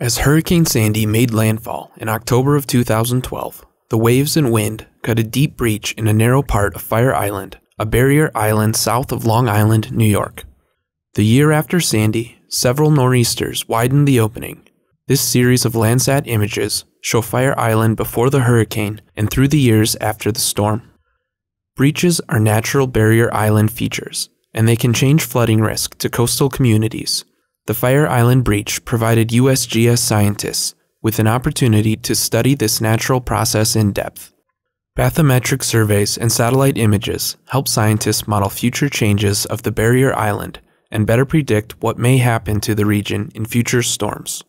As Hurricane Sandy made landfall in October of 2012, the waves and wind cut a deep breach in a narrow part of Fire Island, a barrier island south of Long Island, New York. The year after Sandy, several nor'easters widened the opening. This series of Landsat images show Fire Island before the hurricane and through the years after the storm. Breaches are natural barrier island features, and they can change flooding risk to coastal communities the Fire Island breach provided USGS scientists with an opportunity to study this natural process in depth. Bathymetric surveys and satellite images help scientists model future changes of the barrier island and better predict what may happen to the region in future storms.